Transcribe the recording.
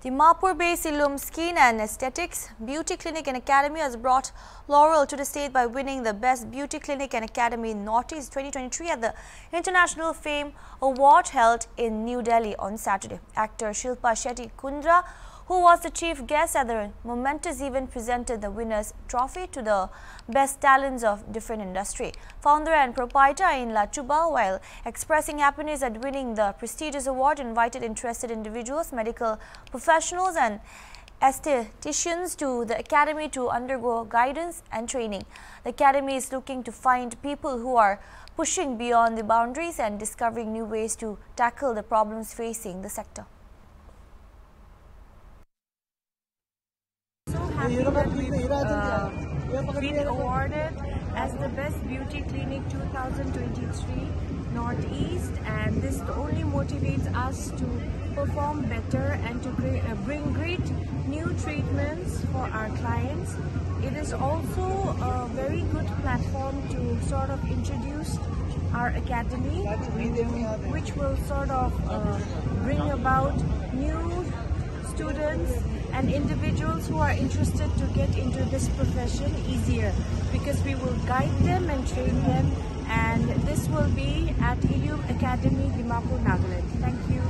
The Dimapur-based Illume Skin and Aesthetics Beauty Clinic and Academy has brought laurel to the state by winning the Best Beauty Clinic and Academy Northeast 2023 at the International Fame Award held in New Delhi on Saturday. Actor Shilpa Shetty Kundra who was the chief guest at the momentous event, presented the winner's trophy to the best talents of different industry. Founder and proprietor in Lachuba, while expressing happiness at winning the prestigious award, invited interested individuals, medical professionals and aestheticians to the academy to undergo guidance and training. The academy is looking to find people who are pushing beyond the boundaries and discovering new ways to tackle the problems facing the sector. We've uh, been awarded as the Best Beauty Clinic 2023 Northeast and this only motivates us to perform better and to uh, bring great new treatments for our clients. It is also a very good platform to sort of introduce our academy which will sort of uh, bring about new students and individuals who are interested to get into this profession easier because we will guide them and train them and this will be at Illume Academy, Dimapur, Nagaland. Thank you.